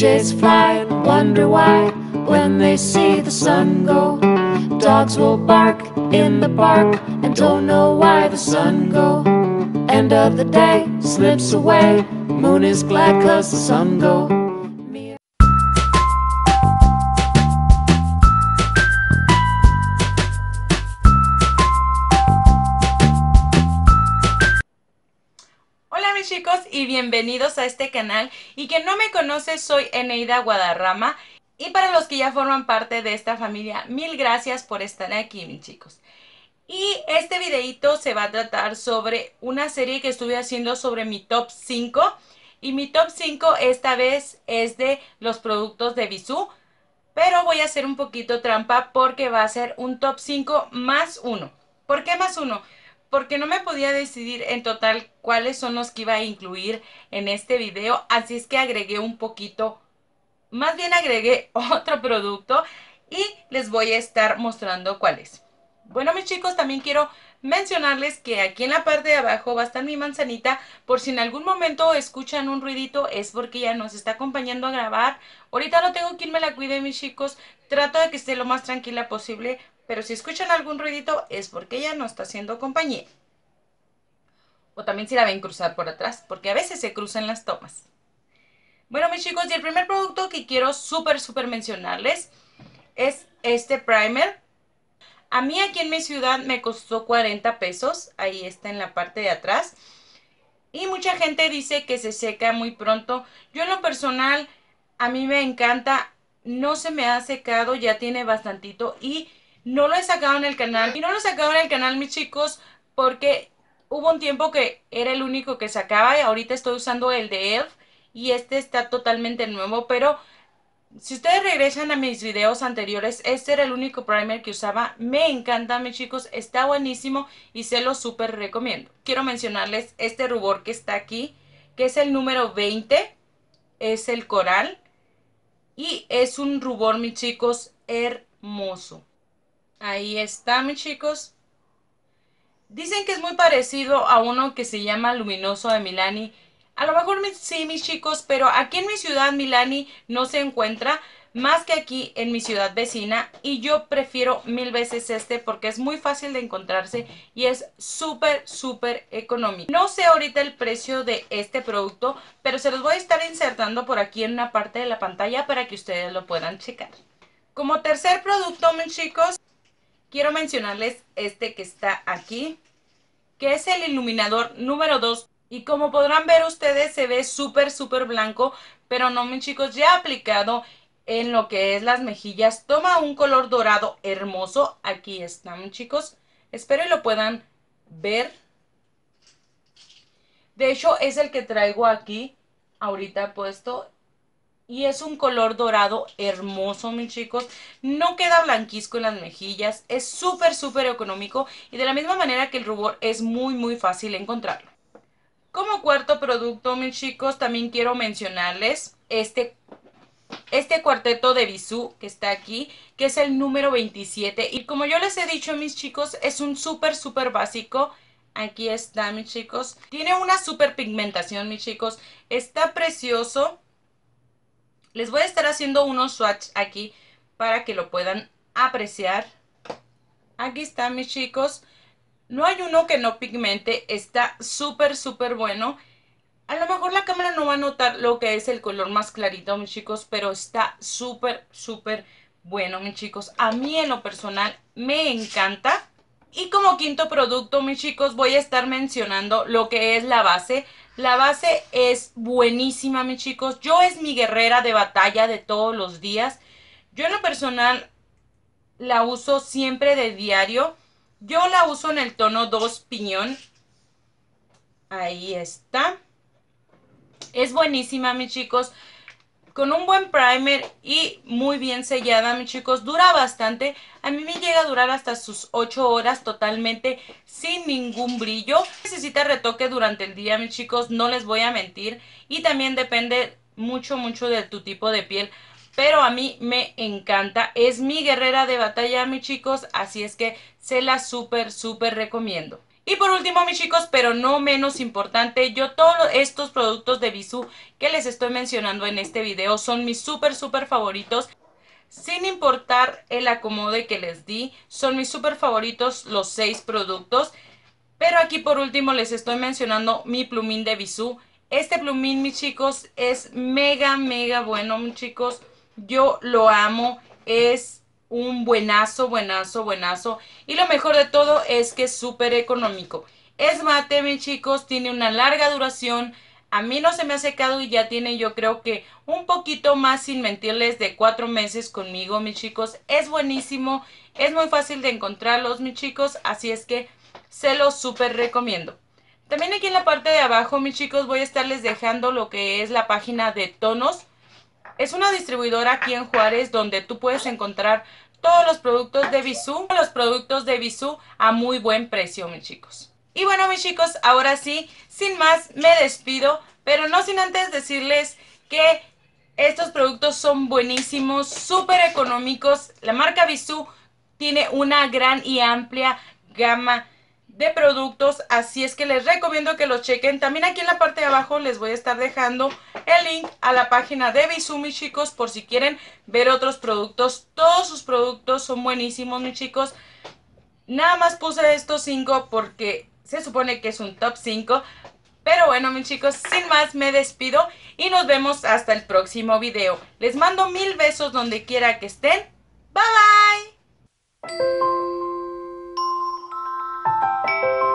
jays fly and wonder why when they see the sun go. Dogs will bark in the park and don't know why the sun go. End of the day slips away. Moon is glad cause the sun go. Bienvenidos a este canal. Y quien no me conoce soy Eneida Guadarrama. Y para los que ya forman parte de esta familia mil gracias por estar aquí mis chicos. Y este videito se va a tratar sobre una serie que estuve haciendo sobre mi top 5 y mi top 5 esta vez es de los productos de Bisú pero voy a hacer un poquito trampa porque va a ser un top 5 más uno. ¿por qué más uno? Porque no me podía decidir en total cuáles son los que iba a incluir en este video, así es que agregué un poquito, más bien agregué otro producto y les voy a estar mostrando cuál es. Bueno mis chicos, también quiero mencionarles que aquí en la parte de abajo va a estar mi manzanita, por si en algún momento escuchan un ruidito es porque ya nos está acompañando a grabar. Ahorita no tengo quien me la cuide mis chicos, trato de que esté lo más tranquila posible, pero si escuchan algún ruidito es porque ella no está haciendo compañía. O también si la ven cruzar por atrás, porque a veces se cruzan las tomas. Bueno, mis chicos, y el primer producto que quiero súper, súper mencionarles es este primer. A mí aquí en mi ciudad me costó 40 pesos. Ahí está en la parte de atrás. Y mucha gente dice que se seca muy pronto. Yo en lo personal, a mí me encanta. No se me ha secado, ya tiene bastantito. Y no lo he sacado en el canal. Y no lo he sacado en el canal, mis chicos, porque hubo un tiempo que era el único que sacaba. Y ahorita estoy usando el de ELF. Y este está totalmente nuevo. Pero si ustedes regresan a mis videos anteriores, este era el único primer que usaba. Me encanta, mis chicos. Está buenísimo y se lo súper recomiendo. Quiero mencionarles este rubor que está aquí, que es el número 20. Es el coral. Y es un rubor, mis chicos, hermoso. Ahí está, mis chicos. Dicen que es muy parecido a uno que se llama Luminoso de Milani. A lo mejor sí, mis chicos, pero aquí en mi ciudad Milani no se encuentra más que aquí en mi ciudad vecina y yo prefiero mil veces este porque es muy fácil de encontrarse y es súper súper económico. No sé ahorita el precio de este producto, pero se los voy a estar insertando por aquí en una parte de la pantalla para que ustedes lo puedan checar. Como tercer producto, mis chicos, quiero mencionarles este que está aquí, que es el iluminador número 2. Y como podrán ver ustedes, se ve súper, súper blanco, pero no, mis chicos, ya aplicado en lo que es las mejillas. Toma un color dorado hermoso. Aquí están, chicos. Espero y lo puedan ver. De hecho, es el que traigo aquí, ahorita puesto. Y es un color dorado hermoso, mis chicos. No queda blanquisco en las mejillas. Es súper, súper económico. Y de la misma manera que el rubor es muy, muy fácil encontrarlo. Como cuarto producto, mis chicos, también quiero mencionarles este, este cuarteto de Bisú que está aquí, que es el número 27. Y como yo les he dicho, mis chicos, es un súper, súper básico. Aquí está, mis chicos. Tiene una súper pigmentación, mis chicos. Está precioso. Les voy a estar haciendo unos swatch aquí para que lo puedan apreciar. Aquí está, mis chicos. No hay uno que no pigmente. Está súper, súper bueno. A lo mejor la cámara no va a notar lo que es el color más clarito, mis chicos. Pero está súper, súper bueno, mis chicos. A mí en lo personal me encanta. Y como quinto producto, mis chicos, voy a estar mencionando lo que es la base. La base es buenísima, mis chicos. Yo es mi guerrera de batalla de todos los días. Yo en lo personal la uso siempre de diario. Yo la uso en el tono 2 piñón. Ahí está. Es buenísima, mis chicos. Con un buen primer y muy bien sellada, mis chicos. Dura bastante. A mí me llega a durar hasta sus 8 horas totalmente sin ningún brillo. Necesita retoque durante el día, mis chicos. No les voy a mentir. Y también depende mucho, mucho de tu tipo de piel pero a mí me encanta. Es mi guerrera de batalla, mis chicos, así es que se la súper, súper recomiendo. Y por último, mis chicos, pero no menos importante, yo todos estos productos de Bisú que les estoy mencionando en este video son mis súper, súper favoritos. Sin importar el acomode que les di, son mis súper favoritos los seis productos. Pero aquí por último les estoy mencionando mi plumín de Bisú. Este plumín, mis chicos, es mega, mega bueno, mis chicos. Yo lo amo. Es un buenazo, buenazo, buenazo. Y lo mejor de todo es que es súper económico. Es mate, mis chicos, tiene una larga duración. A mí no se me ha secado y ya tiene yo creo que un poquito más sin mentirles de cuatro meses conmigo, mis chicos. Es buenísimo, es muy fácil de encontrarlos, mis chicos. Así es que se los súper recomiendo. También aquí en la parte de abajo, mis chicos, voy a estarles dejando lo que es la página de Tonos. Es una distribuidora aquí en Juárez donde tú puedes encontrar todos los productos de Bisú, los productos de Bisú a muy buen precio, mis chicos. Y bueno, mis chicos, ahora sí, sin más, me despido, pero no sin antes decirles que estos productos son buenísimos, súper económicos. La marca Bisú tiene una gran y amplia gama de productos, así es que les recomiendo que los chequen. También aquí en la parte de abajo les voy a estar dejando el link a la página de Bizumi, chicos, por si quieren ver otros productos. Todos sus productos son buenísimos, mis chicos. Nada más puse estos 5 porque se supone que es un top 5. Pero bueno, mis chicos, sin más me despido y nos vemos hasta el próximo video. Les mando mil besos donde quiera que estén. Bye bye. Música